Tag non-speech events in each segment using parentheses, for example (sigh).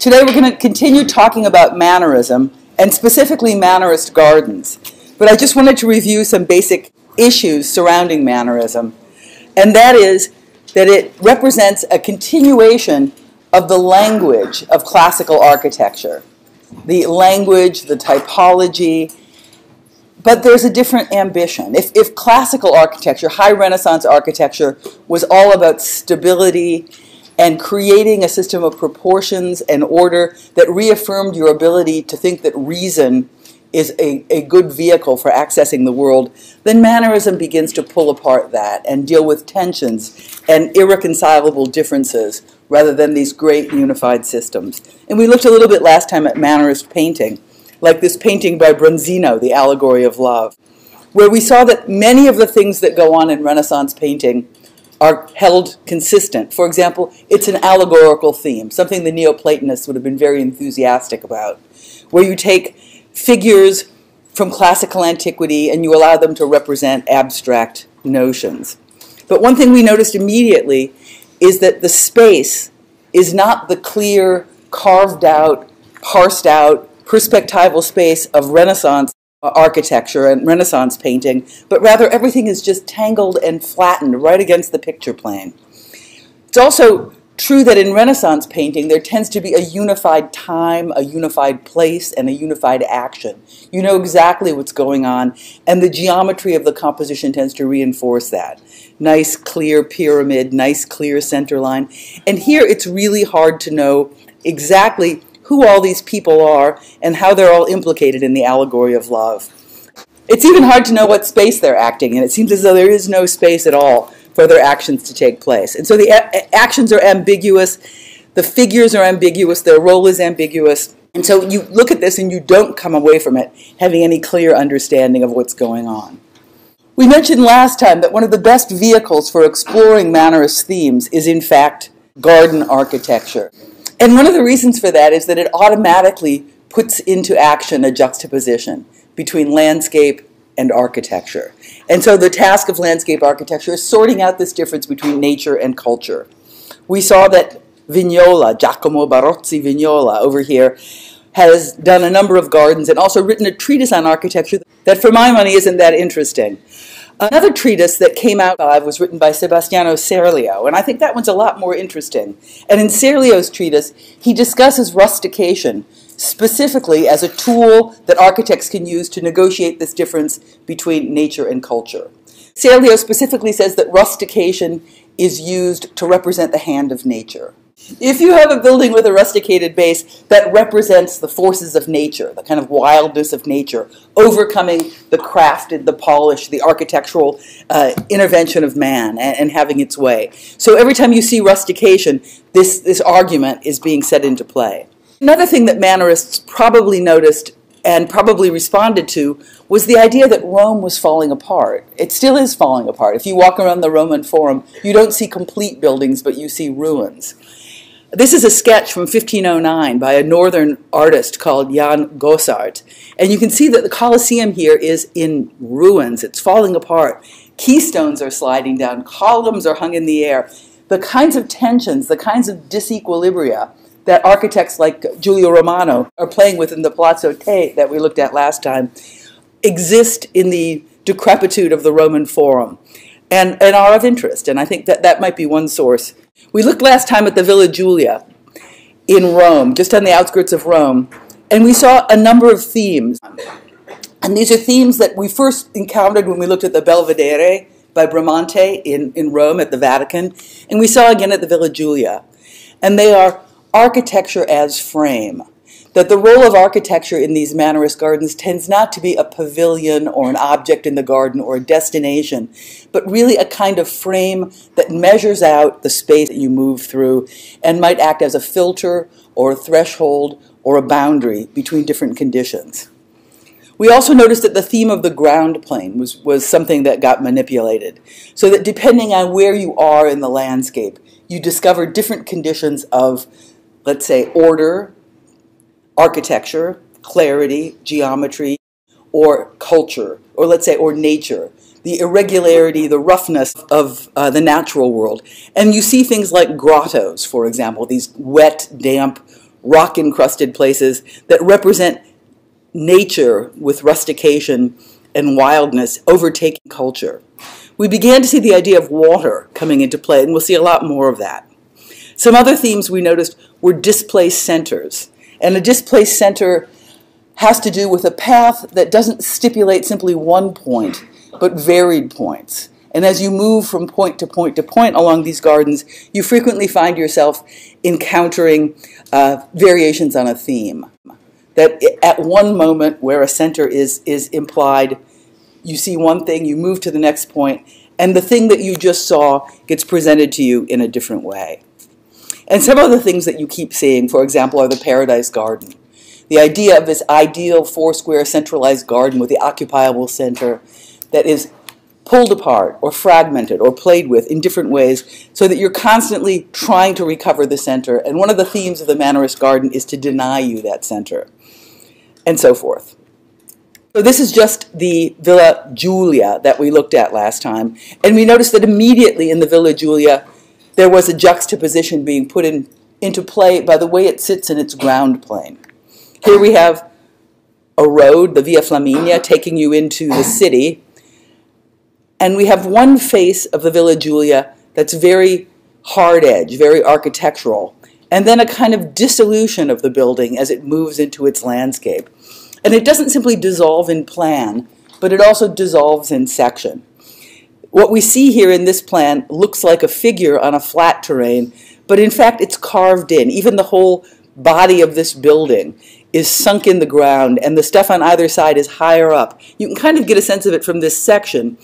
Today we're going to continue talking about mannerism and specifically mannerist gardens. But I just wanted to review some basic issues surrounding mannerism, and that is that it represents a continuation of the language of classical architecture. The language, the typology, but there's a different ambition. If, if classical architecture, high Renaissance architecture, was all about stability and creating a system of proportions and order that reaffirmed your ability to think that reason is a, a good vehicle for accessing the world, then mannerism begins to pull apart that and deal with tensions and irreconcilable differences rather than these great unified systems. And we looked a little bit last time at mannerist painting, like this painting by Bronzino, The Allegory of Love, where we saw that many of the things that go on in Renaissance painting are held consistent. For example, it's an allegorical theme, something the Neoplatonists would have been very enthusiastic about, where you take figures from classical antiquity and you allow them to represent abstract notions. But one thing we noticed immediately is that the space is not the clear, carved out, parsed out, perspectival space of Renaissance Uh, architecture and Renaissance painting, but rather everything is just tangled and flattened right against the picture plane. It's also true that in Renaissance painting there tends to be a unified time, a unified place, and a unified action. You know exactly what's going on, and the geometry of the composition tends to reinforce that. Nice, clear pyramid, nice, clear center line. And here it's really hard to know exactly who all these people are and how they're all implicated in the allegory of love. It's even hard to know what space they're acting in. It seems as though there is no space at all for their actions to take place. And so the actions are ambiguous, the figures are ambiguous, their role is ambiguous. And so you look at this and you don't come away from it having any clear understanding of what's going on. We mentioned last time that one of the best vehicles for exploring Mannerist themes is, in fact, garden architecture. And one of the reasons for that is that it automatically puts into action a juxtaposition between landscape and architecture. And so the task of landscape architecture is sorting out this difference between nature and culture. We saw that Vignola, Giacomo Barozzi Vignola over here, has done a number of gardens and also written a treatise on architecture that, for my money, isn't that interesting. Another treatise that came out was written by Sebastiano Serlio, and I think that one's a lot more interesting. And in Serlio's treatise, he discusses rustication specifically as a tool that architects can use to negotiate this difference between nature and culture. Serlio specifically says that rustication is used to represent the hand of nature. If you have a building with a rusticated base that represents the forces of nature, the kind of wildness of nature, overcoming the crafted, the polished, the architectural uh, intervention of man and, and, having its way. So every time you see rustication, this, this argument is being set into play. Another thing that Mannerists probably noticed and probably responded to was the idea that Rome was falling apart. It still is falling apart. If you walk around the Roman Forum, you don't see complete buildings, but you see ruins. This is a sketch from 1509 by a northern artist called Jan Gossart. And you can see that the Colosseum here is in ruins. It's falling apart. Keystones are sliding down. Columns are hung in the air. The kinds of tensions, the kinds of disequilibria that architects like Giulio Romano are playing with in the Palazzo Te that we looked at last time exist in the decrepitude of the Roman Forum and, and are of interest. And I think that that might be one source we looked last time at the Villa Giulia in Rome, just on the outskirts of Rome, and we saw a number of themes. And these are themes that we first encountered when we looked at the Belvedere by Bramante in, in Rome at the Vatican, and we saw again at the Villa Giulia. And they are architecture as frame that the role of architecture in these Mannerist gardens tends not to be a pavilion or an object in the garden or a destination, but really a kind of frame that measures out the space that you move through and might act as a filter or a threshold or a boundary between different conditions. We also noticed that the theme of the ground plane was, was something that got manipulated, so that depending on where you are in the landscape, you discover different conditions of, let's say, order, architecture, clarity, geometry, or culture, or let's say, or nature, the irregularity, the roughness of uh, the natural world. And you see things like grottos, for example, these wet, damp, rock encrusted places that represent nature with rustication and wildness overtaking culture. We began to see the idea of water coming into play, and we'll see a lot more of that. Some other themes we noticed were displaced centers. And a displaced center has to do with a path that doesn't stipulate simply one point, but varied points. And as you move from point to point to point along these gardens, you frequently find yourself encountering uh, variations on a theme. That at one moment where a center is, is implied, you see one thing, you move to the next point, and the thing that you just saw gets presented to you in a different way. And some of the things that you keep seeing, for example, are the Paradise Garden. The idea of this ideal four square centralized garden with the occupiable center that is pulled apart or fragmented or played with in different ways so that you're constantly trying to recover the center. And one of the themes of the Mannerist Garden is to deny you that center, and so forth. So this is just the Villa Giulia that we looked at last time. And we noticed that immediately in the Villa Giulia, there was a juxtaposition being put in, into play by the way it sits in its ground plane. Here we have a road, the Via Flaminia, taking you into the city. And we have one face of the Villa Giulia that's very hard edge, very architectural, and then a kind of dissolution of the building as it moves into its landscape. And it doesn't simply dissolve in plan, but it also dissolves in section. What we see here in this plan looks like a figure on a flat terrain, but in fact it's carved in. Even the whole body of this building is sunk in the ground, and the stuff on either side is higher up. You can kind of get a sense of it from this section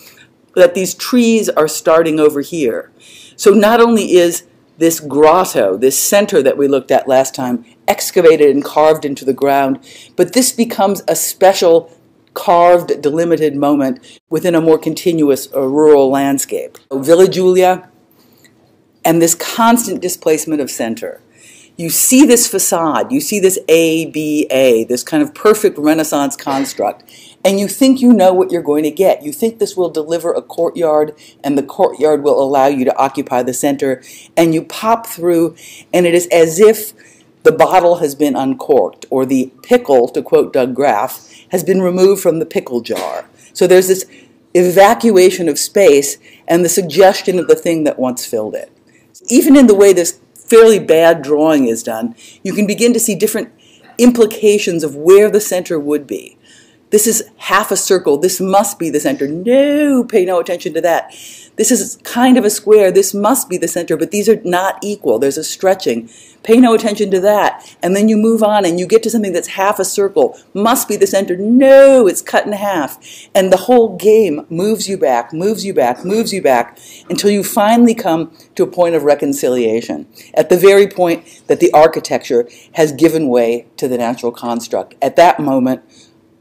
that these trees are starting over here. So not only is this grotto, this center that we looked at last time, excavated and carved into the ground, but this becomes a special carved, delimited moment within a more continuous uh, rural landscape. Villa Giulia and this constant displacement of center. You see this facade, you see this ABA, this kind of perfect Renaissance construct, and you think you know what you're going to get. You think this will deliver a courtyard, and the courtyard will allow you to occupy the center, and you pop through, and it is as if the bottle has been uncorked, or the pickle, to quote Doug Graf, has been removed from the pickle jar. So there's this evacuation of space and the suggestion of the thing that once filled it. Even in the way this fairly bad drawing is done, you can begin to see different implications of where the center would be. This is half a circle. This must be the center. No, pay no attention to that. This is kind of a square. This must be the center, but these are not equal. There's a stretching. Pay no attention to that. And then you move on and you get to something that's half a circle. Must be the center. No, it's cut in half. And the whole game moves you back, moves you back, moves you back until you finally come to a point of reconciliation. At the very point that the architecture has given way to the natural construct. At that moment,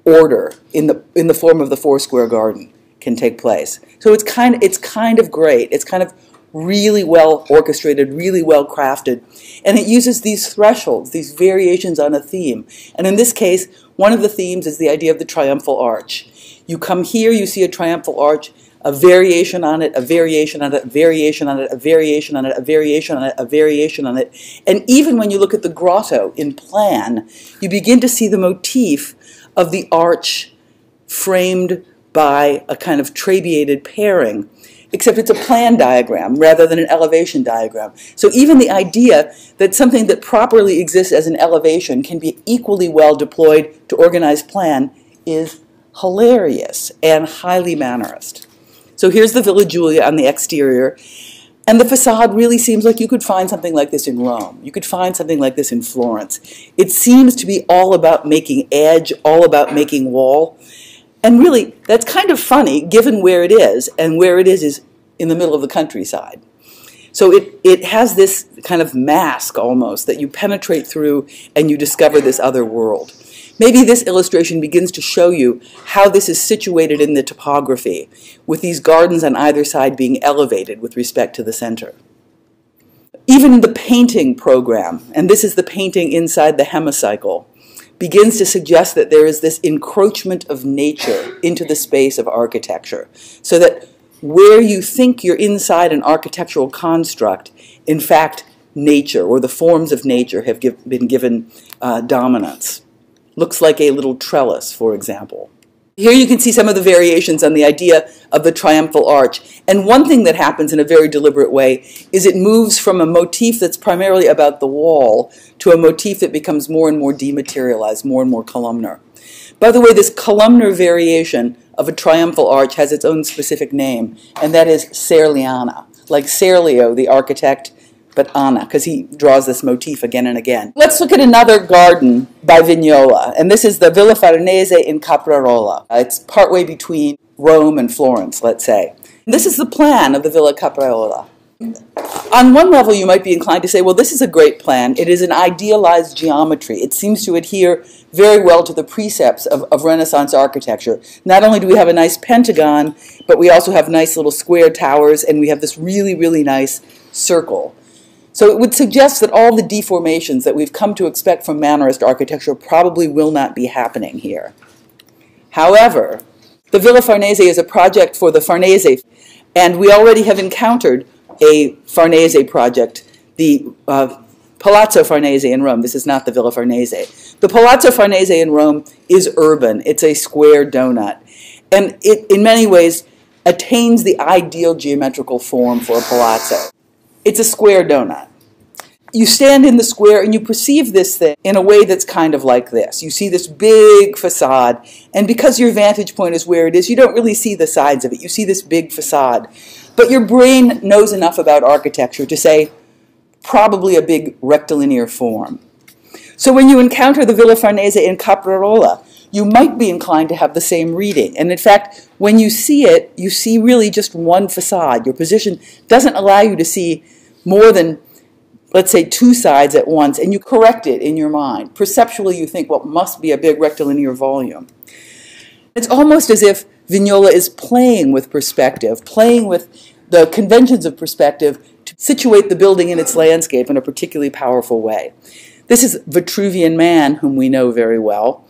order in the, in the form of the four square garden can take place. So it's kind, it's kind of great. It's kind of really well orchestrated, really well crafted. And it uses these thresholds, these variations on a theme. And in this case, one of the themes is the idea of the triumphal arch. You come here, you see a triumphal arch, a variation on it, a variation on it, a variation on it, a variation on it, a variation on it, a variation on it. And even when you look at the grotto in plan, you begin to see the motif of the arch framed by a kind of trabeated pairing, except it's a plan diagram rather than an elevation diagram. So even the idea that something that properly exists as an elevation can be equally well deployed to organize plan is hilarious and highly mannerist. So here's the Villa Giulia on the exterior. And the facade really seems like you could find something like this in Rome. You could find something like this in Florence. It seems to be all about making edge, all about making wall. And really, that's kind of funny given where it is, and where it is is in the middle of the countryside. So it, it has this kind of mask almost that you penetrate through and you discover this other world. Maybe this illustration begins to show you how this is situated in the topography, with these gardens on either side being elevated with respect to the center. Even the painting program, and this is the painting inside the hemicycle, begins to suggest that there is this encroachment of nature into the space of architecture, so that where you think you're inside an architectural construct, in fact, nature or the forms of nature have give, been given uh, dominance. Looks like a little trellis, for example. Here you can see some of the variations on the idea of the triumphal arch. And one thing that happens in a very deliberate way is it moves from a motif that's primarily about the wall to a motif that becomes more and more dematerialized, more and more columnar. By the way, this columnar variation of a triumphal arch has its own specific name, and that is Serliana, like Serlio, the architect but Anna, because he draws this motif again and again. Let's look at another garden by Vignola, and this is the Villa Farnese in Caprarola. It's partway between Rome and Florence, let's say. This is the plan of the Villa Caprarola. On one level, you might be inclined to say, well, this is a great plan. It is an idealized geometry. It seems to adhere very well to the precepts of, of Renaissance architecture. Not only do we have a nice pentagon, but we also have nice little square towers, and we have this really, really nice circle. So it would suggest that all the deformations that we've come to expect from Mannerist architecture probably will not be happening here. However, the Villa Farnese is a project for the Farnese, and we already have encountered a Farnese project, the uh, Palazzo Farnese in Rome. This is not the Villa Farnese. The Palazzo Farnese in Rome is urban. It's a square donut. And it, in many ways, attains the ideal geometrical form for a palazzo. It's a square donut. You stand in the square and you perceive this thing in a way that's kind of like this. You see this big facade, and because your vantage point is where it is, you don't really see the sides of it. You see this big facade. But your brain knows enough about architecture to say, probably a big rectilinear form. So when you encounter the Villa Farnese in Caprarola, you might be inclined to have the same reading. And in fact, when you see it, you see really just one facade. Your position doesn't allow you to see more than, let's say, two sides at once, and you correct it in your mind. Perceptually, you think, well, must be a big rectilinear volume. It's almost as if Vignola is playing with perspective, playing with the conventions of perspective to situate the building in its landscape in a particularly powerful way. This is Vitruvian Man, whom we know very well.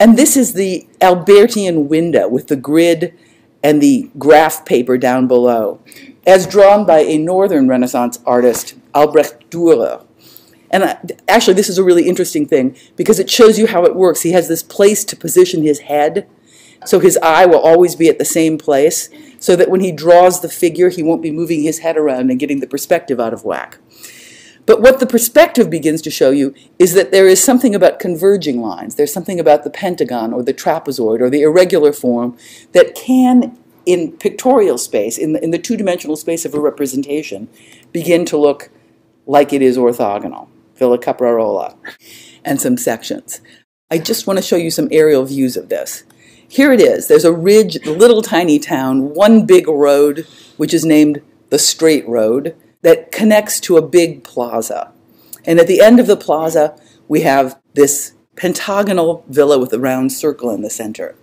And this is the Albertian window with the grid and the graph paper down below as drawn by a northern Renaissance artist, Albrecht Dürer. And actually, this is a really interesting thing because it shows you how it works. He has this place to position his head, so his eye will always be at the same place, so that when he draws the figure, he won't be moving his head around and getting the perspective out of whack. But what the perspective begins to show you is that there is something about converging lines. There's something about the pentagon or the trapezoid or the irregular form that can in pictorial space, in the, in the two-dimensional space of a representation, begin to look like it is orthogonal, Villa Caprarola, and some sections. I just want to show you some aerial views of this. Here it is. There's a ridge, little tiny town, one big road, which is named the Straight Road, that connects to a big plaza. And at the end of the plaza, we have this pentagonal villa with a round circle in the center.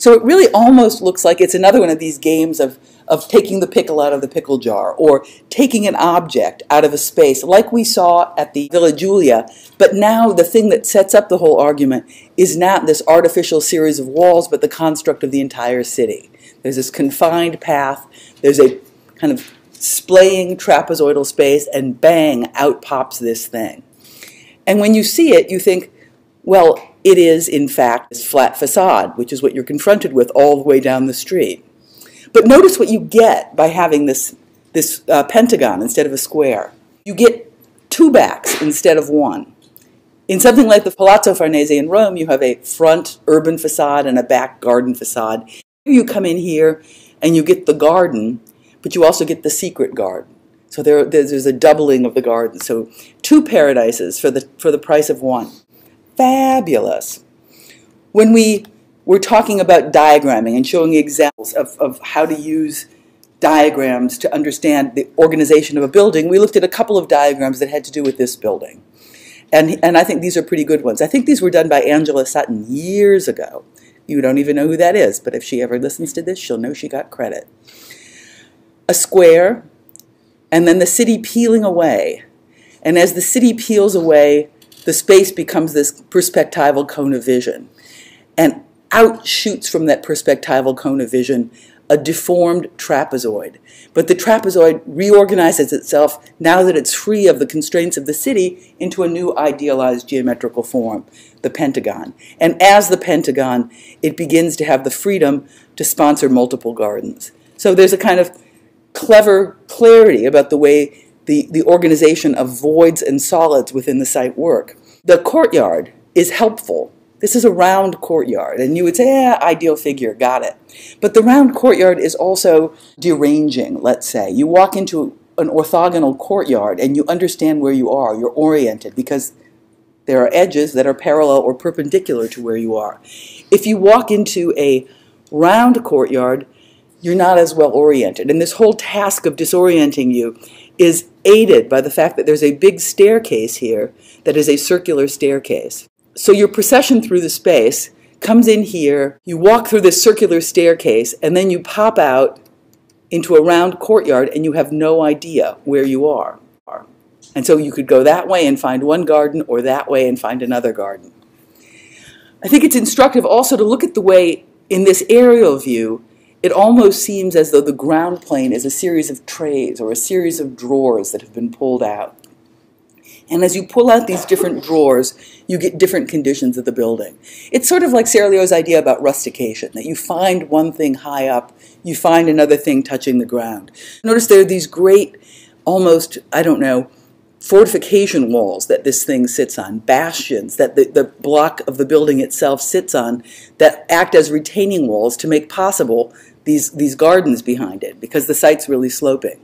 So it really almost looks like it's another one of these games of, of taking the pickle out of the pickle jar or taking an object out of a space, like we saw at the Villa Giulia. But now the thing that sets up the whole argument is not this artificial series of walls, but the construct of the entire city. There's this confined path, there's a kind of splaying trapezoidal space, and bang, out pops this thing. And when you see it, you think, well, it is, in fact, this flat facade, which is what you're confronted with all the way down the street. But notice what you get by having this, this uh, pentagon instead of a square. You get two backs instead of one. In something like the Palazzo Farnese in Rome, you have a front urban facade and a back garden facade. You come in here and you get the garden, but you also get the secret garden. So there, there's a doubling of the garden. So two paradises for the, for the price of one fabulous. When we were talking about diagramming and showing examples of, of how to use diagrams to understand the organization of a building, we looked at a couple of diagrams that had to do with this building. And, and I think these are pretty good ones. I think these were done by Angela Sutton years ago. You don't even know who that is, but if she ever listens to this, she'll know she got credit. A square, and then the city peeling away. And as the city peels away, the space becomes this perspectival cone of vision. And out shoots from that perspectival cone of vision a deformed trapezoid. But the trapezoid reorganizes itself now that it's free of the constraints of the city into a new idealized geometrical form, the pentagon. And as the pentagon, it begins to have the freedom to sponsor multiple gardens. So there's a kind of clever clarity about the way the, the organization of voids and solids within the site work. The courtyard is helpful this is a round courtyard, and you would say, yeah, ideal figure, got it. But the round courtyard is also deranging, let's say. You walk into an orthogonal courtyard and you understand where you are, you're oriented, because there are edges that are parallel or perpendicular to where you are. If you walk into a round courtyard, you're not as well oriented. And this whole task of disorienting you is aided by the fact that there's a big staircase here that is a circular staircase. So your procession through the space comes in here, you walk through this circular staircase, and then you pop out into a round courtyard and you have no idea where you are. And so you could go that way and find one garden or that way and find another garden. I think it's instructive also to look at the way in this aerial view it almost seems as though the ground plane is a series of trays or a series of drawers that have been pulled out. And as you pull out these different drawers, you get different conditions of the building. It's sort of like Serlio's idea about rustication, that you find one thing high up, you find another thing touching the ground. Notice there are these great, almost, I don't know, fortification walls that this thing sits on, bastions that the, the block of the building itself sits on, that act as retaining walls to make possible these, these gardens behind it, because the site's really sloping.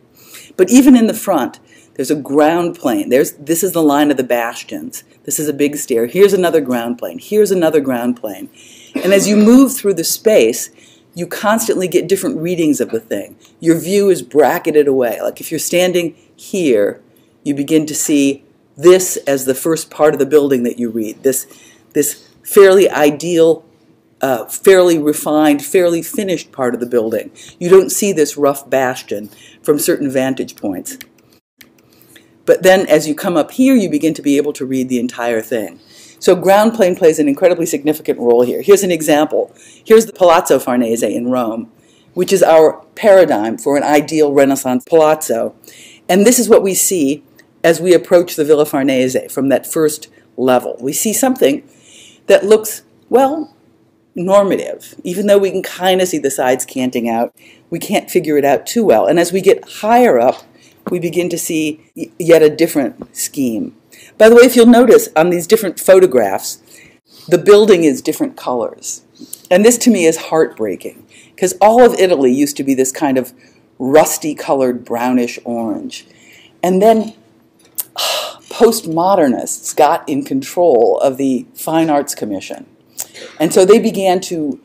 But even in the front, there's a ground plane. There's, this is the line of the bastions. This is a big stair. Here's another ground plane. Here's another ground plane. And as you move through the space, you constantly get different readings of the thing. Your view is bracketed away. Like if you're standing here, you begin to see this as the first part of the building that you read. This, this fairly ideal, uh, fairly refined, fairly finished part of the building. You don't see this rough bastion from certain vantage points. But then as you come up here, you begin to be able to read the entire thing. So ground plane plays an incredibly significant role here. Here's an example. Here's the Palazzo Farnese in Rome, which is our paradigm for an ideal Renaissance palazzo. And this is what we see as we approach the Villa Farnese from that first level. We see something that looks, well, normative. Even though we can kind of see the sides canting out, we can't figure it out too well. And as we get higher up, we begin to see yet a different scheme. By the way, if you'll notice on these different photographs, the building is different colors. And this to me is heartbreaking because all of Italy used to be this kind of rusty colored brownish orange. And then postmodernists got in control of the Fine Arts Commission. And so they began to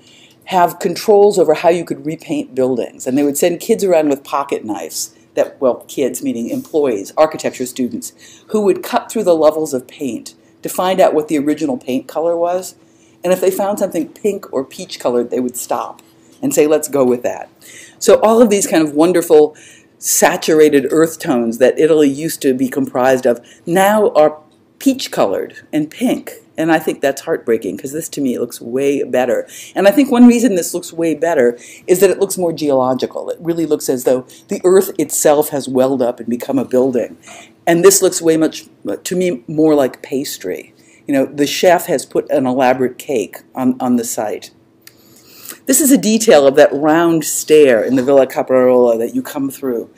have controls over how you could repaint buildings. And they would send kids around with pocket knives that, well, kids, meaning employees, architecture students, who would cut through the levels of paint to find out what the original paint color was. And if they found something pink or peach colored, they would stop and say, let's go with that. So all of these kind of wonderful saturated earth tones that Italy used to be comprised of now are peach colored and pink. And I think that's heartbreaking because this to me looks way better. And I think one reason this looks way better is that it looks more geological. It really looks as though the earth itself has welled up and become a building. And this looks way much, to me, more like pastry. You know, the chef has put an elaborate cake on, on the site. This is a detail of that round stair in the Villa Caprarola that you come through.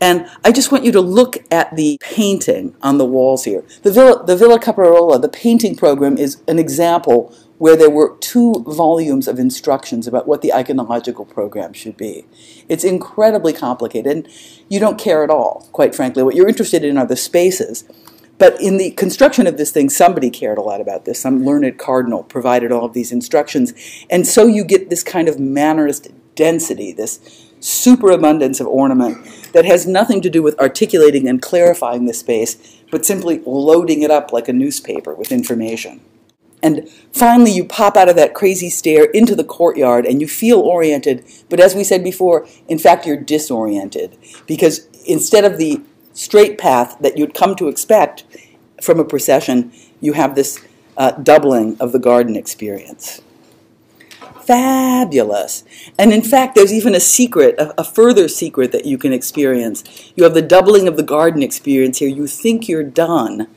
And I just want you to look at the painting on the walls here. The Villa, the Villa Caprarola, the painting program, is an example where there were two volumes of instructions about what the iconological program should be. It's incredibly complicated, and you don't care at all, quite frankly. What you're interested in are the spaces. But in the construction of this thing, somebody cared a lot about this. Some learned cardinal provided all of these instructions. And so you get this kind of mannerist density, this superabundance of ornament that has nothing to do with articulating and clarifying the space, but simply loading it up like a newspaper with information. And finally, you pop out of that crazy stair into the courtyard and you feel oriented, but as we said before, in fact, you're disoriented because instead of the straight path that you'd come to expect from a procession, you have this uh, doubling of the garden experience. fabulous. And in fact, there's even a secret, a, a, further secret that you can experience. You have the doubling of the garden experience here. You think you're done,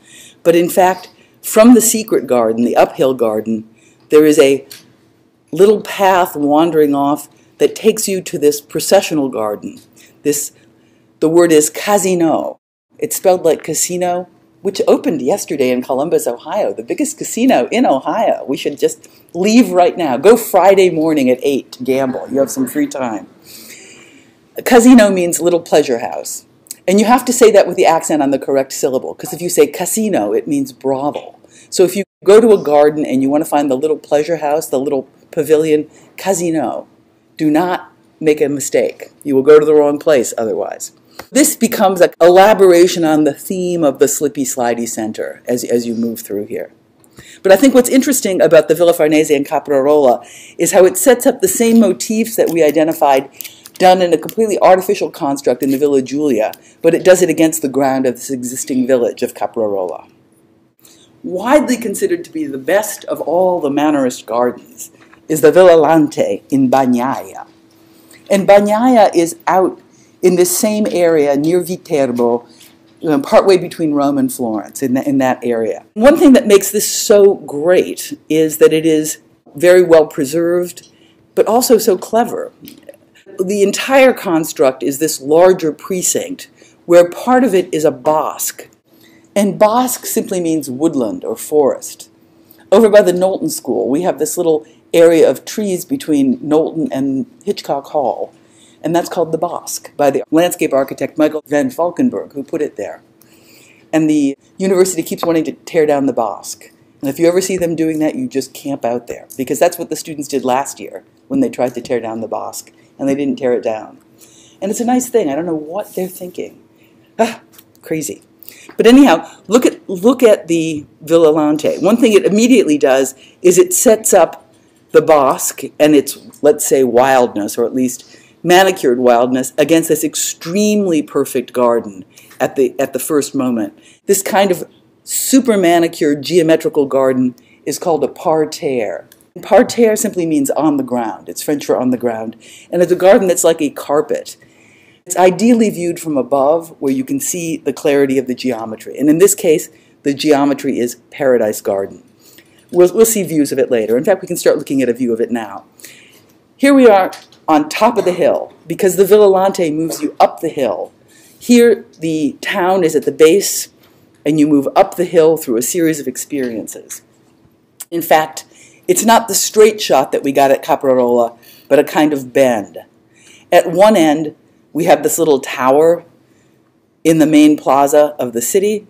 but in fact, from the secret garden, the uphill garden, there is a little path wandering off that takes you to this processional garden. This, the word is casino. It's spelled like casino, which opened yesterday in Columbus, Ohio, the biggest casino in Ohio. We should just leave right now. Go Friday morning at 8 to gamble. You have some free time. Casino means little pleasure house. And you have to say that with the accent on the correct syllable, because if you say casino, it means brothel. So if you go to a garden and you want to find the little pleasure house, the little pavilion, casino, do not make a mistake. You will go to the wrong place otherwise. This becomes an elaboration on the theme of the slippy slidey center as, as you move through here. But I think what's interesting about the Villa Farnese and Caprarola is how it sets up the same motifs that we identified done in a completely artificial construct in the Villa Giulia, but it does it against the ground of this existing village of Caprarola. Widely considered to be the best of all the Mannerist gardens is the Villa Lante in Bagnaia. And Bagnaia is out in this same area near Viterbo, partway between Rome and Florence, in, the, in that area. One thing that makes this so great is that it is very well preserved, but also so clever. The entire construct is this larger precinct where part of it is a bosque. And bosque simply means woodland or forest. Over by the Knowlton School, we have this little area of trees between Knowlton and Hitchcock Hall and that's called the Bosque by the landscape architect Michael Van Valkenburgh, who put it there. And the university keeps wanting to tear down the Bosque. And if you ever see them doing that, you just camp out there, because that's what the students did last year when they tried to tear down the Bosque, and they didn't tear it down. And it's a nice thing. I don't know what they're thinking. Ah, crazy. But anyhow, look at look at the Villa Lante. One thing it immediately does is it sets up the Bosque and its, let's say, wildness, or at least manicured wildness against this extremely perfect garden at the, at the first moment. This kind of super manicured geometrical garden is called a parterre. Parterre simply means on the ground. It's French for on the ground. And it's a garden that's like a carpet. It's ideally viewed from above where you can see the clarity of the geometry. And in this case, the geometry is Paradise Garden. We'll, we'll see views of it later. In fact, we can start looking at a view of it now. Here we are on top of the hill because the Villa Lante moves you up the hill. Here, the town is at the base, and you move up the hill through a series of experiences. In fact, it's not the straight shot that we got at Caprarola, but a kind of bend. At one end, we have this little tower in the main plaza of the city,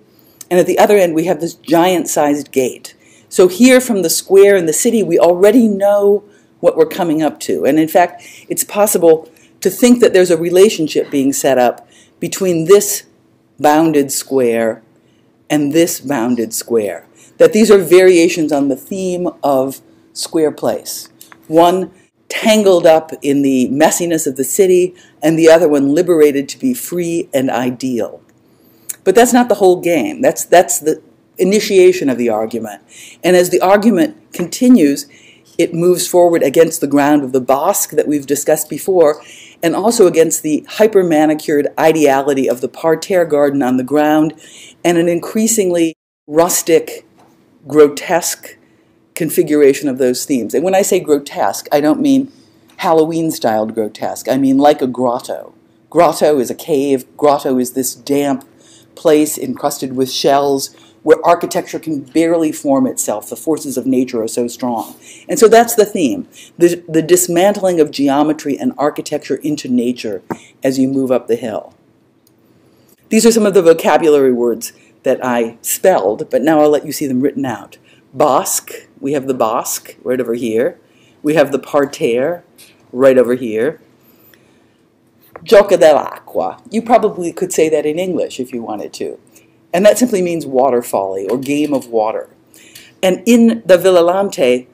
and at the other end, we have this giant sized gate. So, here from the square in the city, we already know what we're coming up to. And in fact, it's possible to think that there's a relationship being set up between this bounded square and this bounded square. That these are variations on the theme of square place. One tangled up in the messiness of the city, and the other one liberated to be free and ideal. But that's not the whole game. That's, that's the initiation of the argument. And as the argument continues, it moves forward against the ground of the Bosque that we've discussed before, and also against the hyper manicured ideality of the parterre garden on the ground, and an increasingly rustic, grotesque configuration of those themes. And when I say grotesque, I don't mean Halloween styled grotesque, I mean like a grotto. Grotto is a cave, grotto is this damp place encrusted with shells where architecture can barely form itself. The forces of nature are so strong. And so that's the theme the, the dismantling of geometry and architecture into nature as you move up the hill. These are some of the vocabulary words that I spelled, but now I'll let you see them written out. Bosque, we have the bosque right over here. We have the parterre right over here. Gioca dell'acqua. You probably could say that in English if you wanted to. And that simply means water folly or game of water. And in the Villa Lante,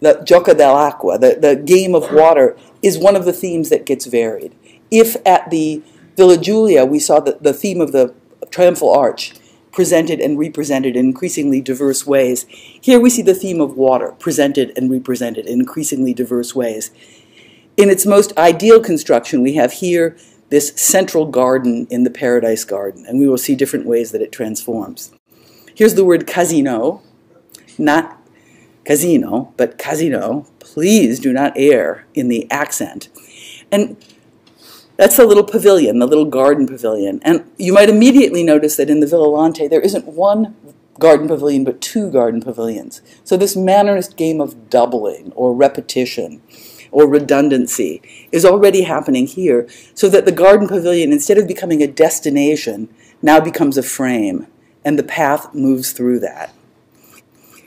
the Gioca dell'acqua, the, the game of water, is one of the themes that gets varied. If at the Villa Giulia we saw that the theme of the triumphal arch presented and represented in increasingly diverse ways. Here we see the theme of water presented and represented in increasingly diverse ways. In its most ideal construction, we have here this central garden in the Paradise Garden, and we will see different ways that it transforms. Here's the word casino, not casino, but casino. Please do not err in the accent. And that's the little pavilion, the little garden pavilion. And you might immediately notice that in the Villa Lante there isn't one garden pavilion, but two garden pavilions. So this mannerist game of doubling or repetition or redundancy is already happening here, so that the garden pavilion, instead of becoming a destination, now becomes a frame, and the path moves through that.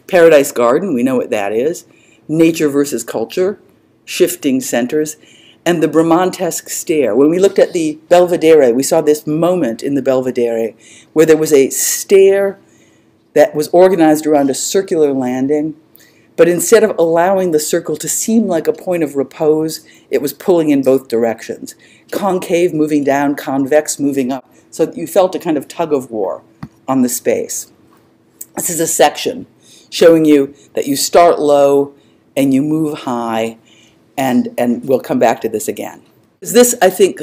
Paradise Garden, we know what that is. Nature versus culture, shifting centers and the Bramantesque stair. When we looked at the Belvedere, we saw this moment in the Belvedere where there was a stair that was organized around a circular landing, but instead of allowing the circle to seem like a point of repose, it was pulling in both directions. Concave moving down, convex moving up, so that you felt a kind of tug of war on the space. This is a section showing you that you start low and you move high and, and we'll come back to this again. This, I think,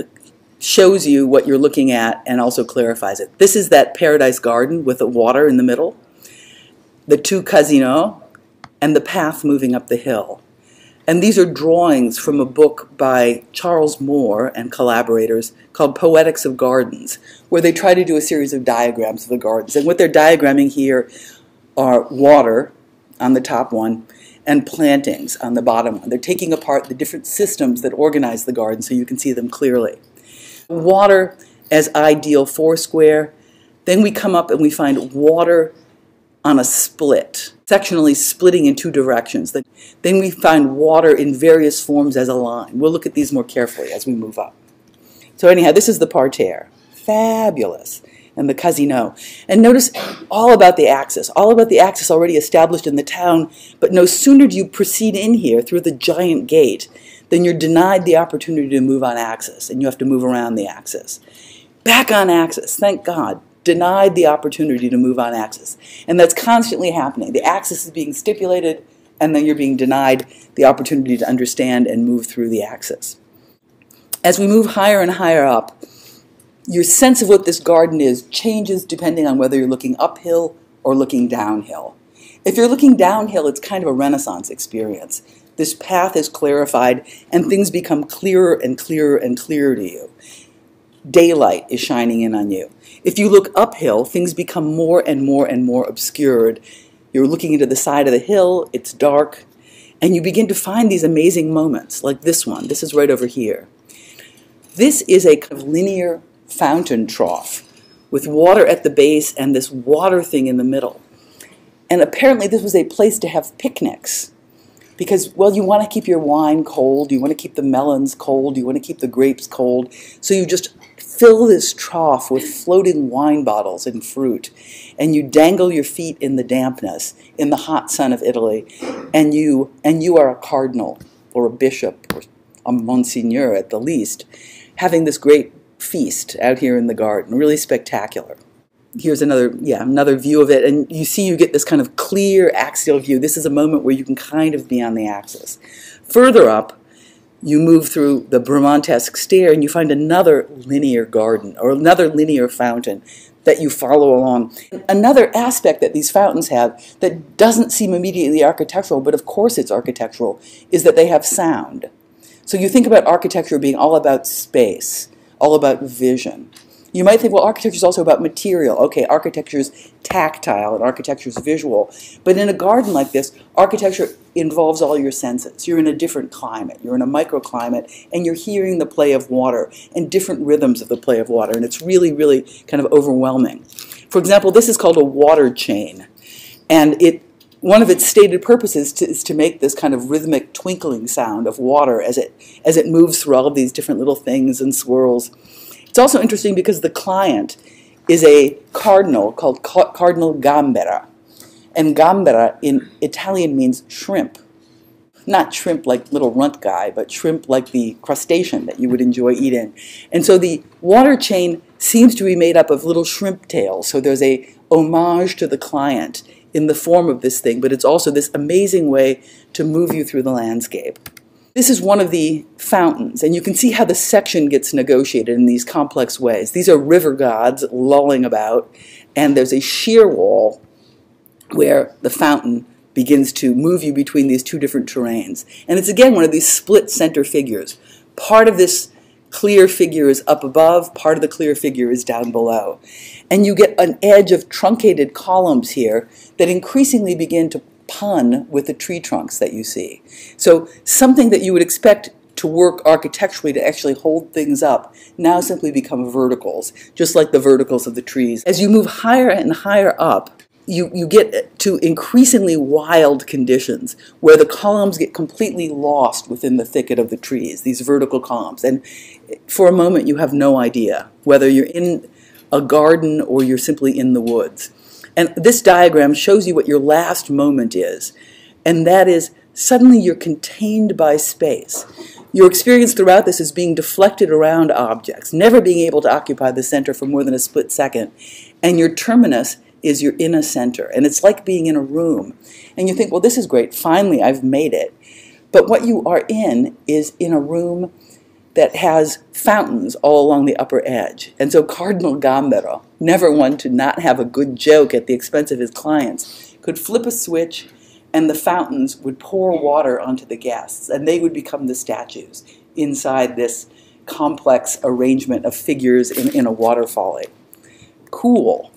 shows you what you're looking at and also clarifies it. This is that paradise garden with the water in the middle, the two casino, and the path moving up the hill. And these are drawings from a book by Charles Moore and collaborators called Poetics of Gardens, where they try to do a series of diagrams of the gardens. And what they're diagramming here are water on the top one, and plantings on the bottom one. They're taking apart the different systems that organize the garden so you can see them clearly. Water as ideal foursquare. Then we come up and we find water on a split, sectionally splitting in two directions. Then we find water in various forms as a line. We'll look at these more carefully as we move up. So anyhow, this is the parterre. Fabulous and the casino. And notice all about the axis, all about the axis already established in the town, but no sooner do you proceed in here through the giant gate than you're denied the opportunity to move on axis, and you have to move around the axis. Back on axis, thank God, denied the opportunity to move on axis. And that's constantly happening. The axis is being stipulated, and then you're being denied the opportunity to understand and move through the axis. As we move higher and higher up, your sense of what this garden is changes depending on whether you're looking uphill or looking downhill. If you're looking downhill, it's kind of a renaissance experience. This path is clarified and things become clearer and clearer and clearer to you. Daylight is shining in on you. If you look uphill, things become more and more and more obscured. You're looking into the side of the hill, it's dark, and you begin to find these amazing moments, like this one. This is right over here. This is a kind of linear fountain trough with water at the base and this water thing in the middle. And apparently, this was a place to have picnics because, well, you want to keep your wine cold, you want to keep the melons cold, you want to keep the grapes cold. So you just fill this trough with floating wine bottles and fruit, and you dangle your feet in the dampness in the hot sun of Italy, and you and you are a cardinal or a bishop or a monsignor at the least, having this great feast out here in the garden. Really spectacular. Here's another, yeah, another view of it, and you see you get this kind of clear axial view. This is a moment where you can kind of be on the axis. Further up, you move through the Bramantesque stair and you find another linear garden or another linear fountain that you follow along. Another aspect that these fountains have that doesn't seem immediately architectural, but of course it's architectural, is that they have sound. So you think about architecture being all about space all about vision. You might think, well, architecture is also about material. Okay, architecture is tactile and architecture is visual. But in a garden like this, architecture involves all your senses. You're in a different climate. You're in a microclimate, and you're hearing the play of water and different rhythms of the play of water. And it's really, really kind of overwhelming. For example, this is called a water chain. And it one of its stated purposes to, is to make this kind of rhythmic twinkling sound of water as it as it moves through all of these different little things and swirls. It's also interesting because the client is a cardinal called Cardinal Gambera, and Gambera in Italian means shrimp. Not shrimp like little runt guy, but shrimp like the crustacean that you would enjoy eating. And so the water chain seems to be made up of little shrimp tails. So there's a homage to the client in the form of this thing, but it's also this amazing way to move you through the landscape. This is one of the fountains, and you can see how the section gets negotiated in these complex ways. These are river gods lulling about, and there's a sheer wall where the fountain begins to move you between these two different terrains. And it's again one of these split center figures. Part of this clear figure is up above, part of the clear figure is down below. And you get an edge of truncated columns here that increasingly begin to pun with the tree trunks that you see. So something that you would expect to work architecturally to actually hold things up now simply become verticals, just like the verticals of the trees. As you move higher and higher up, you, you get to increasingly wild conditions where the columns get completely lost within the thicket of the trees, these vertical columns. And for a moment, you have no idea whether you're in a garden or you're simply in the woods. And this diagram shows you what your last moment is, and that is suddenly you're contained by space. Your experience throughout this is being deflected around objects, never being able to occupy the center for more than a split second. And your terminus is you're in a center. And it's like being in a room. And you think, well, this is great. Finally, I've made it. But what you are in is in a room that has fountains all along the upper edge. And so Cardinal Gambara, never one to not have a good joke at the expense of his clients, could flip a switch and the fountains would pour water onto the guests and they would become the statues inside this complex arrangement of figures in, in a waterfall. Cool.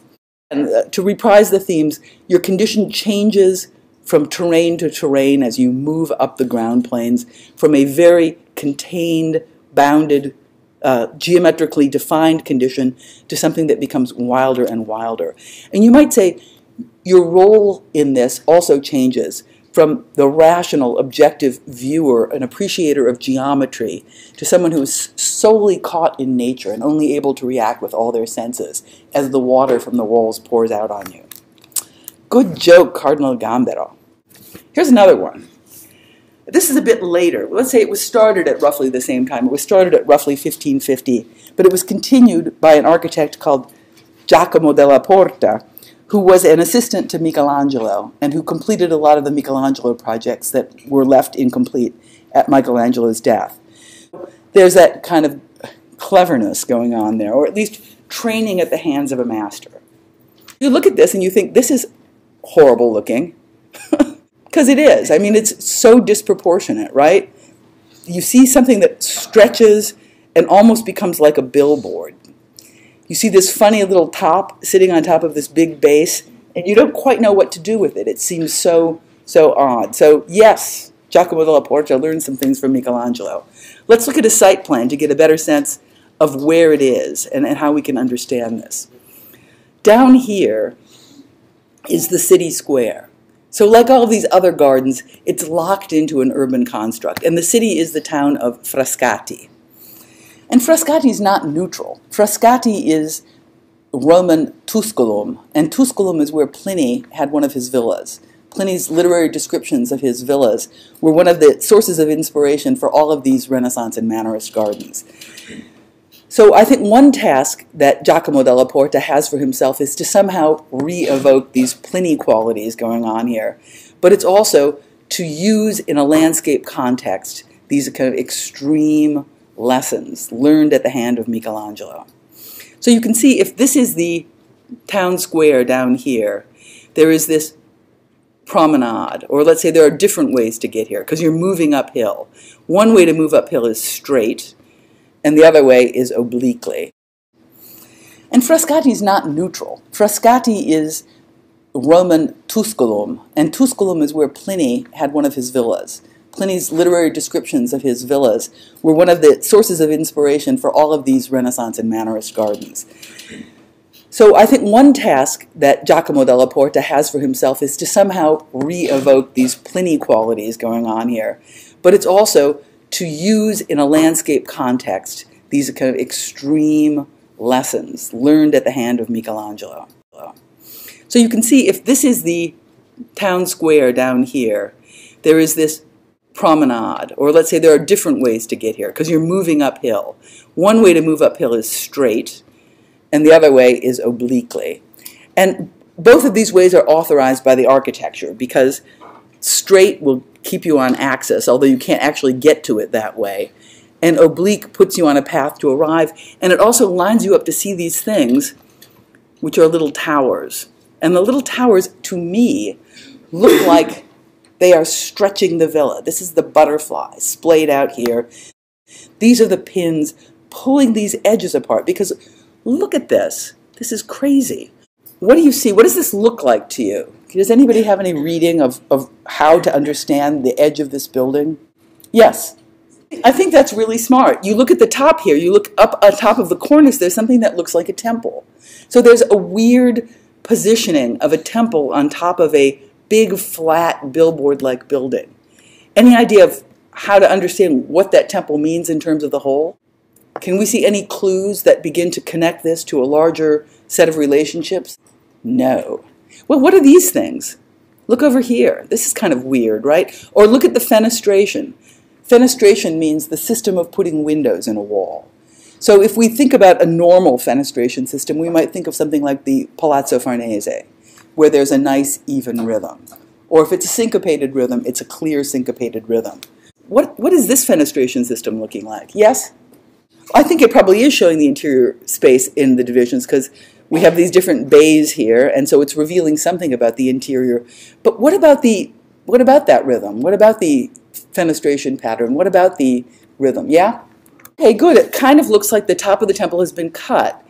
And uh, to reprise the themes, your condition changes from terrain to terrain as you move up the ground planes from a very contained, bounded, uh, geometrically defined condition to something that becomes wilder and wilder. And you might say your role in this also changes from the rational, objective viewer, an appreciator of geometry, to someone who is solely caught in nature and only able to react with all their senses as the water from the walls pours out on you. Good joke, Cardinal Gambara. Here's another one. This is a bit later. Let's say it was started at roughly the same time. It was started at roughly 1550, but it was continued by an architect called Giacomo della Porta, who was an assistant to Michelangelo and who completed a lot of the Michelangelo projects that were left incomplete at Michelangelo's death. There's that kind of cleverness going on there, or at least training at the hands of a master. You look at this and you think, this is horrible looking. (laughs) Because it is. I mean, it's so disproportionate, right? You see something that stretches and almost becomes like a billboard. You see this funny little top sitting on top of this big base, and you don't quite know what to do with it. It seems so, so odd. So, yes, Giacomo della Porta learned some things from Michelangelo. Let's look at a site plan to get a better sense of where it is and, and how we can understand this. Down here is the city square. So, like all these other gardens, it's locked into an urban construct. And the city is the town of Frascati. And Frascati is not neutral. Frascati is Roman Tusculum, and Tusculum is where Pliny had one of his villas. Pliny's literary descriptions of his villas were one of the sources of inspiration for all of these Renaissance and Mannerist gardens. So I think one task that Giacomo della Porta has for himself is to somehow re-evoke these Pliny qualities going on here. But it's also to use in a landscape context these kind of extreme lessons learned at the hand of Michelangelo. So you can see if this is the town square down here, there is this promenade, or let's say there are different ways to get here because you're moving uphill. One way to move uphill is straight, and the other way is obliquely. And Frascati is not neutral. Frascati is Roman Tusculum, and Tusculum is where Pliny had one of his villas. Pliny's literary descriptions of his villas were one of the sources of inspiration for all of these Renaissance and Mannerist gardens. So I think one task that Giacomo della Porta has for himself is to somehow re-evoke these Pliny qualities going on here. But it's also to use in a landscape context these kind of extreme lessons learned at the hand of Michelangelo. So you can see if this is the town square down here, there is this promenade, or let's say there are different ways to get here because you're moving uphill. One way to move uphill is straight, and the other way is obliquely. And both of these ways are authorized by the architecture because straight will keep you on axis, although you can't actually get to it that way. And oblique puts you on a path to arrive, and it also lines you up to see these things, which are little towers. And the little towers, to me, look (coughs) like they are stretching the villa. This is the butterfly splayed out here. These are the pins pulling these edges apart because look at this. This is crazy. What do you see? What does this look like to you? Does anybody have any reading of, of how to understand the edge of this building? Yes. I think that's really smart. You look at the top here, you look up on top of the cornice, there's something that looks like a temple. So there's a weird positioning of a temple on top of a big, flat, billboard like building. Any idea of how to understand what that temple means in terms of the whole? Can we see any clues that begin to connect this to a larger set of relationships? No. Well, what are these things? Look over here. This is kind of weird, right? Or look at the fenestration. Fenestration means the system of putting windows in a wall. So if we think about a normal fenestration system, we might think of something like the Palazzo Farnese, where there's a nice even rhythm. Or if it's a syncopated rhythm, it's a clear syncopated rhythm. What, what is this fenestration system looking like? Yes? I think it probably is showing the interior space in the divisions because we have these different bays here, and so it's revealing something about the interior. But what about the what about that rhythm? What about the fenestration pattern? What about the rhythm? Yeah? Okay, good. It kind of looks like the top of the temple has been cut,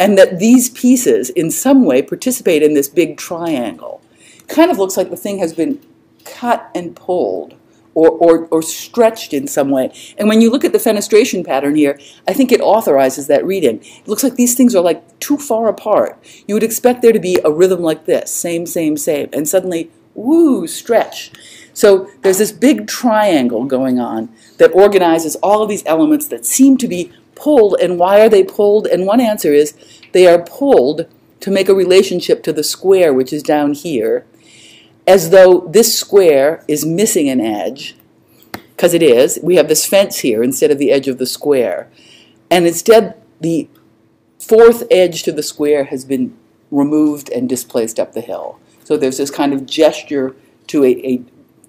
and that these pieces in some way participate in this big triangle. Kind of looks like the thing has been cut and pulled or, or, or stretched in some way. And when you look at the fenestration pattern here, I think it authorizes that reading. It looks like these things are like too far apart. You would expect there to be a rhythm like this, same, same, same, and suddenly, woo, stretch. So there's this big triangle going on that organizes all of these elements that seem to be pulled. And why are they pulled? And one answer is they are pulled to make a relationship to the square, which is down here, as though this square is missing an edge, because it is. We have this fence here instead of the edge of the square. And instead, the fourth edge to the square has been removed and displaced up the hill. So there's this kind of gesture to, a, a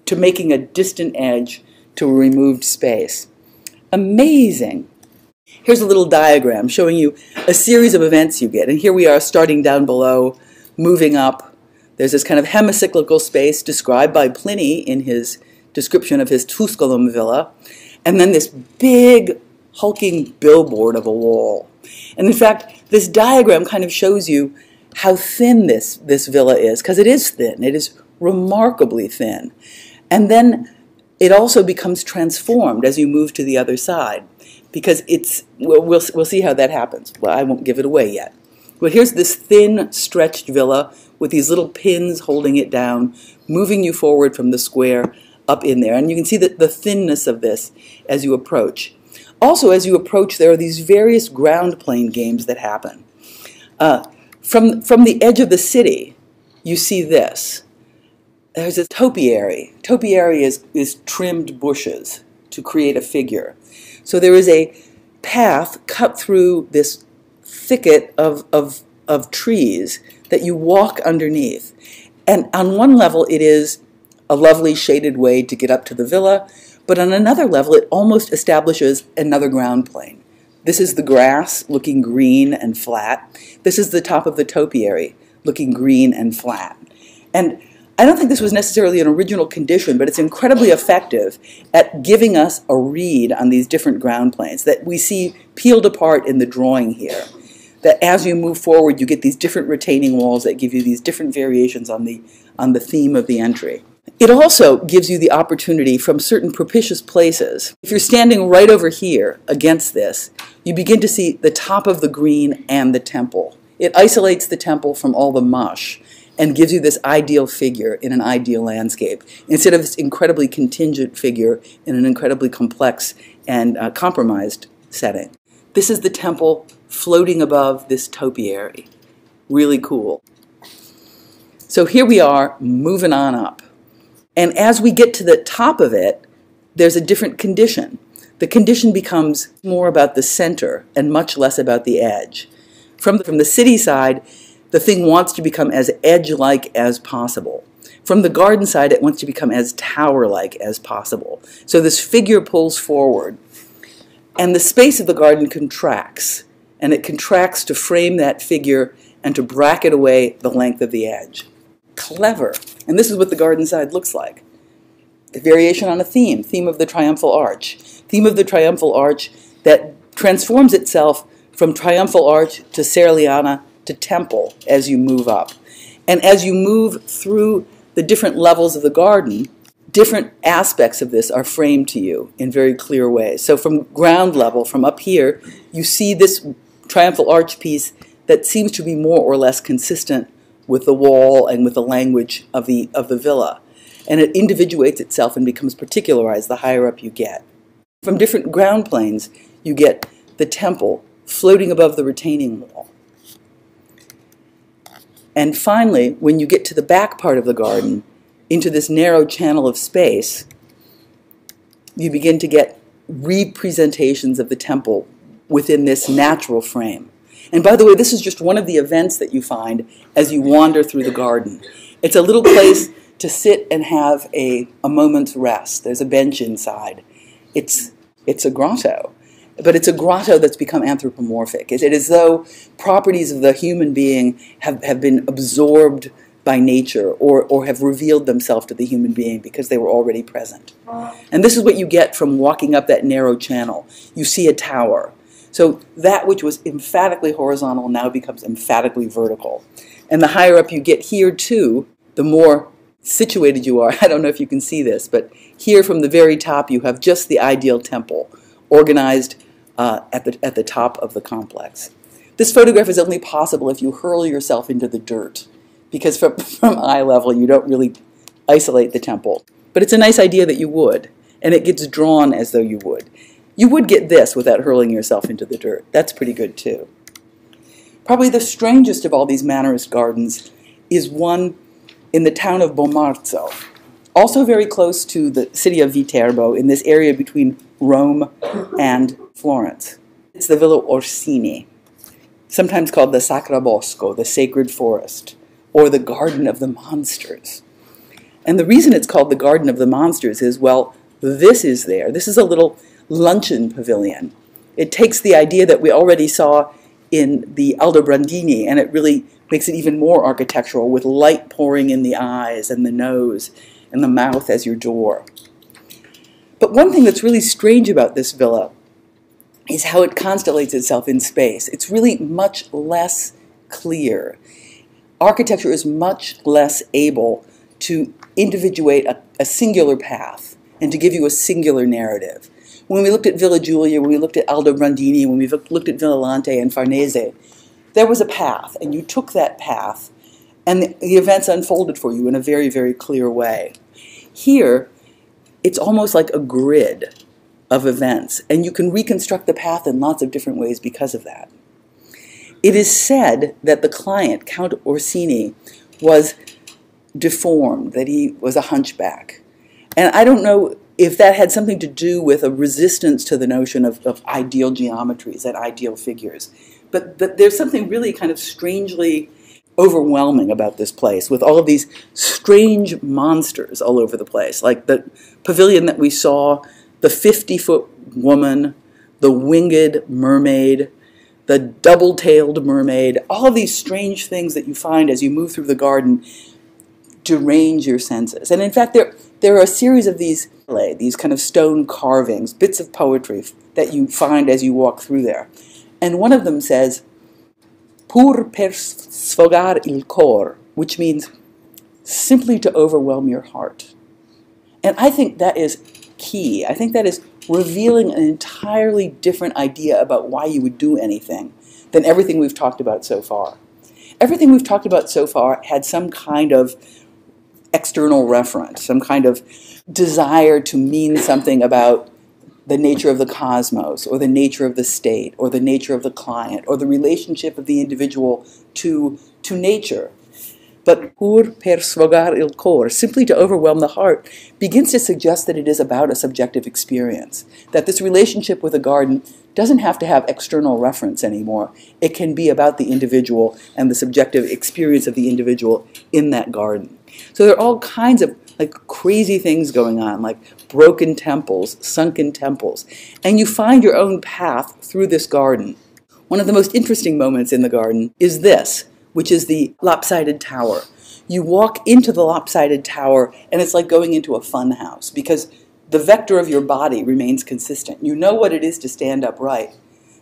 to making a distant edge to a removed space. Amazing. Here's a little diagram showing you a series of events you get. And here we are starting down below, moving up, there's this kind of hemicyclical space described by Pliny in his description of his Tusculum villa, and then this big hulking billboard of a wall. And in fact, this diagram kind of shows you how thin this, this villa is, because it is thin. It is remarkably thin. And then it also becomes transformed as you move to the other side, because it's, we'll, we'll, we'll see how that happens. Well, I won't give it away yet. But here's this thin, stretched villa with these little pins holding it down, moving you forward from the square up in there. And you can see the, the thinness of this as you approach. Also, as you approach, there are these various ground plane games that happen. Uh, from, from the edge of the city, you see this. There's a topiary. Topiary is, is trimmed bushes to create a figure. So there is a path cut through this thicket of, of, of trees that you walk underneath. And on one level, it is a lovely shaded way to get up to the villa, but on another level, it almost establishes another ground plane. This is the grass looking green and flat. This is the top of the topiary looking green and flat. And I don't think this was necessarily an original condition, but it's incredibly effective at giving us a read on these different ground planes that we see peeled apart in the drawing here that as you move forward, you get these different retaining walls that give you these different variations on the, on the theme of the entry. It also gives you the opportunity from certain propitious places. If you're standing right over here against this, you begin to see the top of the green and the temple. It isolates the temple from all the mush and gives you this ideal figure in an ideal landscape instead of this incredibly contingent figure in an incredibly complex and uh, compromised setting. This is the temple floating above this topiary. Really cool. So here we are moving on up. And as we get to the top of it, there's a different condition. The condition becomes more about the center and much less about the edge. From the, from the city side, the thing wants to become as edge-like as possible. From the garden side, it wants to become as tower-like as possible. So this figure pulls forward, and the space of the garden contracts, and it contracts to frame that figure and to bracket away the length of the edge. Clever. And this is what the garden side looks like. A variation on a theme, theme of the triumphal arch. Theme of the triumphal arch that transforms itself from triumphal arch to Serliana to temple as you move up. And as you move through the different levels of the garden, different aspects of this are framed to you in very clear ways. So from ground level, from up here, you see this triumphal arch piece that seems to be more or less consistent with the wall and with the language of the, of the villa. And it individuates itself and becomes particularized the higher up you get. From different ground planes, you get the temple floating above the retaining wall. And finally, when you get to the back part of the garden, into this narrow channel of space, you begin to get representations of the temple within this natural frame. And by the way, this is just one of the events that you find as you wander through the garden. It's a little place to sit and have a, a moment's rest. There's a bench inside. It's, it's a grotto, but it's a grotto that's become anthropomorphic. It, it is as though properties of the human being have, have been absorbed by nature or, or have revealed themselves to the human being because they were already present. And this is what you get from walking up that narrow channel. You see a tower. So that which was emphatically horizontal now becomes emphatically vertical. And the higher up you get here too, the more situated you are. (laughs) I don't know if you can see this, but here from the very top you have just the ideal temple organized uh, at, the, at the top of the complex. This photograph is only possible if you hurl yourself into the dirt because from, (laughs) from eye level you don't really isolate the temple. But it's a nice idea that you would, and it gets drawn as though you would. You would get this without hurling yourself into the dirt. That's pretty good too. Probably the strangest of all these Mannerist gardens is one in the town of Bomarzo, also very close to the city of Viterbo in this area between Rome and Florence. It's the Villa Orsini, sometimes called the Sacro Bosco, the sacred forest or the Garden of the Monsters. And the reason it's called the Garden of the Monsters is, well, this is there. This is a little luncheon pavilion. It takes the idea that we already saw in the Aldobrandini and it really makes it even more architectural with light pouring in the eyes and the nose and the mouth as your door. But one thing that's really strange about this villa is how it constellates itself in space. It's really much less clear architecture is much less able to individuate a, a, singular path and to give you a singular narrative. When we looked at Villa Giulia, when we looked at Aldobrandini, when we looked at Villa Lante and Farnese, there was a path, and you took that path, and the, the events unfolded for you in a very, very clear way. Here, it's almost like a grid of events, and you can reconstruct the path in lots of different ways because of that. It is said that the client, Count Orsini, was deformed, that he was a hunchback. And I don't know if that had something to do with a resistance to the notion of, of ideal geometries and ideal figures. But, there's something really kind of strangely overwhelming about this place with all of these strange monsters all over the place. Like the pavilion that we saw, the 50 foot woman, the winged mermaid, the double-tailed mermaid, all of these strange things that you find as you move through the garden derange your senses. And in fact, there, there are a series of these, these kind of stone carvings, bits of poetry that you find as you walk through there. And one of them says, pur per sfogar il cor, which means simply to overwhelm your heart. And I think that is key. I think that is revealing an entirely different idea about why you would do anything than everything we've talked about so far. Everything we've talked about so far had some kind of external reference, some kind of desire to mean something about the nature of the cosmos, or the nature of the state, or the nature of the client, or the relationship of the individual to, to nature but pur per sfogar il cor, simply to overwhelm the heart, begins to suggest that it is about a subjective experience. That this relationship with a garden doesn't have to have external reference anymore. It can be about the individual and the subjective experience of the individual in that garden. So there are all kinds of like crazy things going on, like broken temples, sunken temples. And you find your own path through this garden. One of the most interesting moments in the garden is this, which is the lopsided tower. You walk into the lopsided tower, and it's like going into a fun house because the vector of your body remains consistent. You know what it is to stand upright,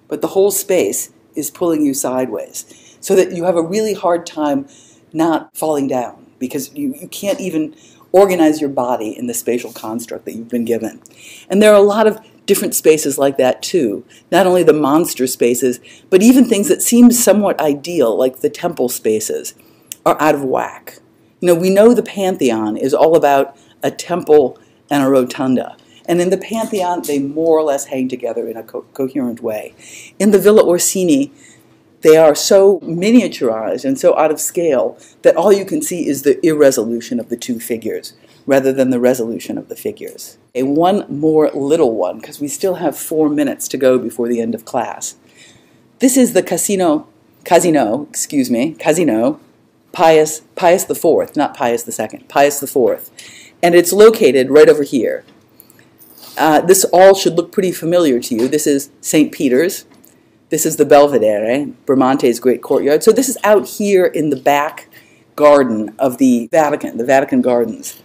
but the whole space is pulling you sideways so that you have a really hard time not falling down because you, you can't even organize your body in the spatial construct that you've been given. And there are a lot of different spaces like that too. Not only the monster spaces, but even things that seem somewhat ideal, like the temple spaces, are out of whack. You know, we know the Pantheon is all about a temple and a rotunda. And in the Pantheon, they more or less hang together in a co coherent way. In the Villa Orsini, they are so miniaturized and so out of scale that all you can see is the irresolution of the two figures rather than the resolution of the figures. A one more little one, because we still have four minutes to go before the end of class. This is the Casino, Casino, excuse me, Casino, Pius, Pius IV, not Pius II, Pius IV. And it's located right over here. Uh, this all should look pretty familiar to you. This is St. Peter's, this is the Belvedere, Bramante's great courtyard. So this is out here in the back garden of the Vatican, the Vatican Gardens.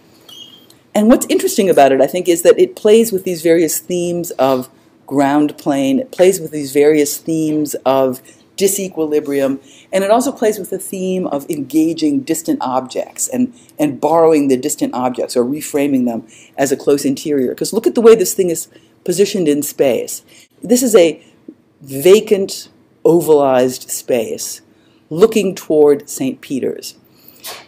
And what's interesting about it, I think, is that it plays with these various themes of ground plane, it plays with these various themes of disequilibrium, and it also plays with the theme of engaging distant objects and, and borrowing the distant objects or reframing them as a close interior. Because look at the way this thing is positioned in space. This is a vacant, ovalized space looking toward St. Peter's.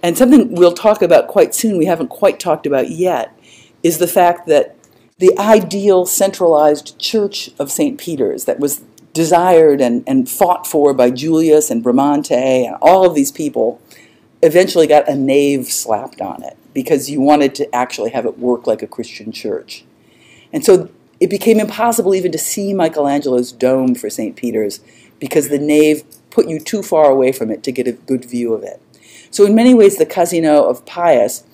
And something we'll talk about quite soon, we haven't quite talked about yet, is the fact that the ideal centralized church of St. Peter's that was desired and, and fought for by Julius and Bramante and all of these people eventually got a nave slapped on it because you wanted to actually have it work like a Christian church. And so it became impossible even to see Michelangelo's dome for St. Peter's because the nave put you too far away from it to get a good view of it. So in many ways, the Casino of Pius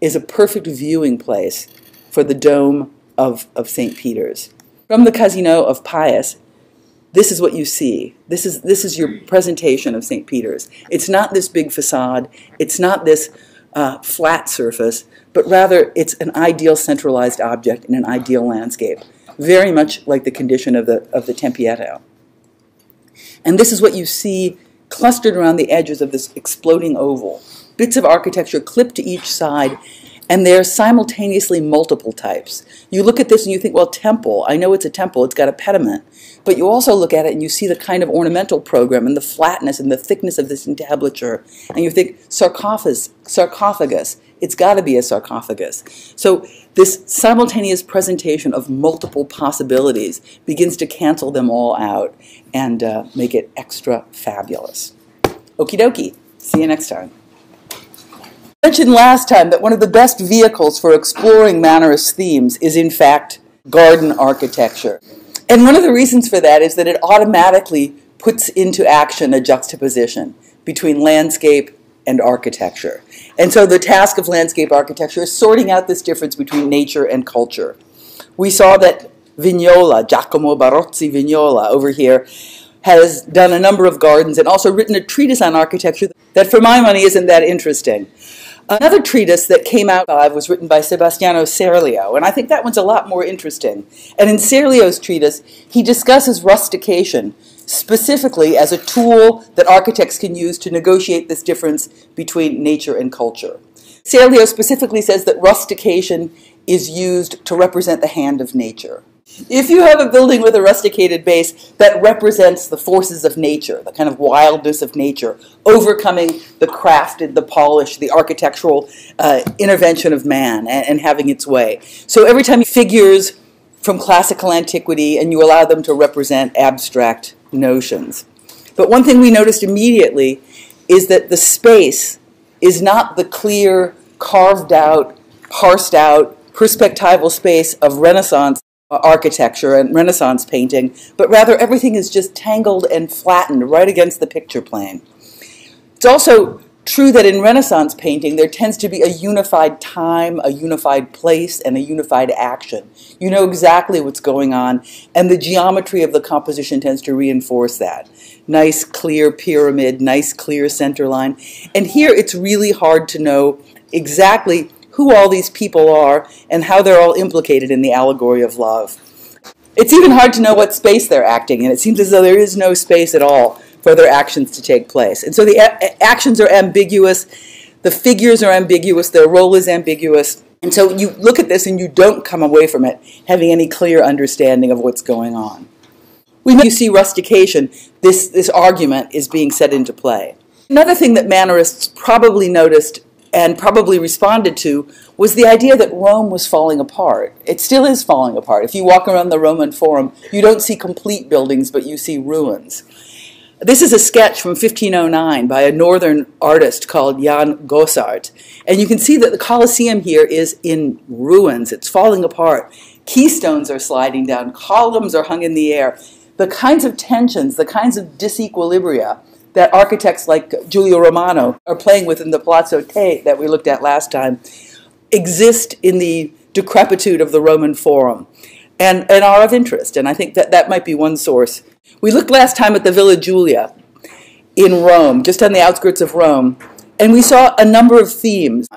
is a perfect viewing place for the dome of, of St. Peter's. From the Casino of Pius, this is what you see. This is, this is your presentation of St. Peter's. It's not this big facade. It's not this uh, flat surface but rather it's an ideal centralized object in an ideal landscape, very much like the condition of the, of the Tempietto. And this is what you see clustered around the edges of this exploding oval. Bits of architecture clipped to each side, and they're simultaneously multiple types. You look at this and you think, well, temple, I know it's a temple, it's got a pediment. But you also look at it and you see the kind of ornamental program and the flatness and the thickness of this entablature. And you think, sarcophagus, sarcophagus it's got to be a sarcophagus. So this simultaneous presentation of multiple possibilities begins to cancel them all out and uh, make it extra fabulous. Okie dokie. See you next time. I mentioned last time that one of the best vehicles for exploring Mannerist themes is, in fact, garden architecture. And one of the reasons for that is that it automatically puts into action a juxtaposition between landscape and architecture. And so the task of landscape architecture is sorting out this difference between nature and culture. We saw that Vignola, Giacomo Barozzi Vignola over here, has done a number of gardens and also written a treatise on architecture that for my money isn't that interesting. Another treatise that came out was written by Sebastiano Serlio, and I think that one's a lot more interesting. And in Serlio's treatise, he discusses rustication specifically as a tool that architects can use to negotiate this difference between nature and culture. Serlio specifically says that rustication is used to represent the hand of nature. If you have a building with a rusticated base that represents the forces of nature, the kind of wildness of nature, overcoming the crafted, the polished, the architectural uh, intervention of man and, and having its way. So every time you figures from classical antiquity and you allow them to represent abstract notions. But one thing we noticed immediately is that the space is not the clear, carved out, parsed out, perspectival space of Renaissance Uh, architecture and Renaissance painting, but rather everything is just tangled and flattened right against the picture plane. It's also true that in Renaissance painting there tends to be a unified time, a unified place, and a unified action. You know exactly what's going on, and the geometry of the composition tends to reinforce that. Nice, clear pyramid, nice, clear center line. And here it's really hard to know exactly who all these people are and how they're all implicated in the allegory of love. It's even hard to know what space they're acting in. It seems as though there is no space at all for their actions to take place. And so the actions are ambiguous, the figures are ambiguous, their role is ambiguous. And so you look at this and you don't come away from it having any clear understanding of what's going on. When you see rustication, this, this argument is being set into play. Another thing that Mannerists probably noticed and probably responded to was the idea that Rome was falling apart. It still is falling apart. If you walk around the Roman Forum, you don't see complete buildings, but you see ruins. This is a sketch from 1509 by a northern artist called Jan Gossart. And you can see that the Colosseum here is in ruins. It's falling apart. Keystones are sliding down, columns are hung in the air. The kinds of tensions, the kinds of disequilibria that architects like Giulio Romano are playing with in the Palazzo Te that we looked at last time exist in the decrepitude of the Roman Forum and, and are of interest. And I think that that might be one source. We looked last time at the Villa Giulia in Rome, just on the outskirts of Rome, and we saw a number of themes.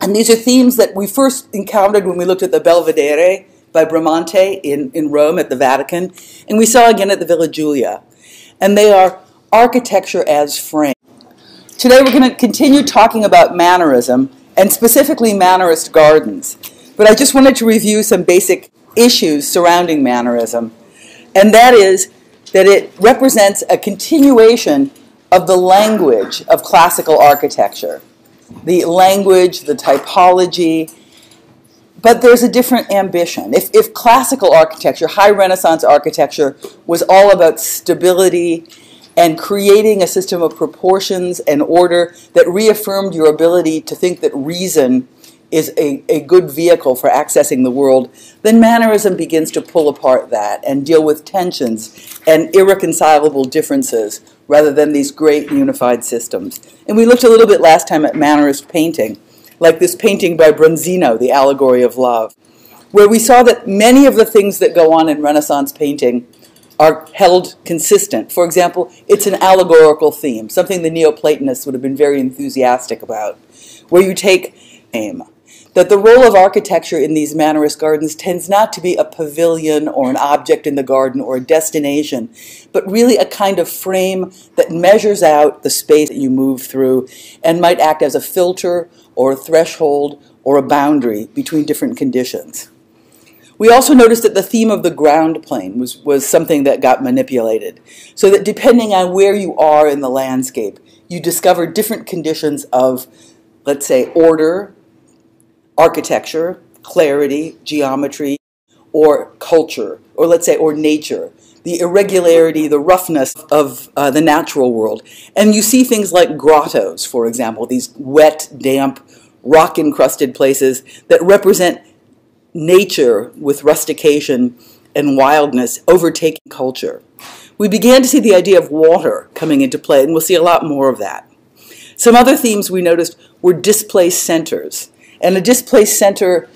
And these are themes that we first encountered when we looked at the Belvedere by Bramante in, in Rome at the Vatican, and we saw again at the Villa Giulia. And they are architecture as frame. Today we're going to continue talking about mannerism, and specifically mannerist gardens. But I just wanted to review some basic issues surrounding mannerism, and that is that it represents a continuation of the language of classical architecture. The language, the typology, but there's a different ambition. If, if classical architecture, high Renaissance architecture, was all about stability and creating a system of proportions and order that reaffirmed your ability to think that reason is a, a good vehicle for accessing the world, then mannerism begins to pull apart that and deal with tensions and irreconcilable differences rather than these great unified systems. And we looked a little bit last time at mannerist painting, like this painting by Bronzino, The Allegory of Love, where we saw that many of the things that go on in Renaissance painting are held consistent. For example, it's an allegorical theme, something the Neoplatonists would have been very enthusiastic about, where you take aim that the role of architecture in these Mannerist gardens tends not to be a pavilion or an object in the garden or a destination, but really a kind of frame that measures out the space that you move through and might act as a filter or a threshold or a boundary between different conditions. We also noticed that the theme of the ground plane was, was something that got manipulated, so that depending on where you are in the landscape, you discover different conditions of, let's say, order, architecture, clarity, geometry, or culture, or let's say, or nature, the irregularity, the roughness of uh, the natural world. And you see things like grottos, for example, these wet, damp, rock encrusted places that represent nature with rustication and wildness overtaking culture. We began to see the idea of water coming into play, and we'll see a lot more of that. Some other themes we noticed were displaced centers. And a displaced center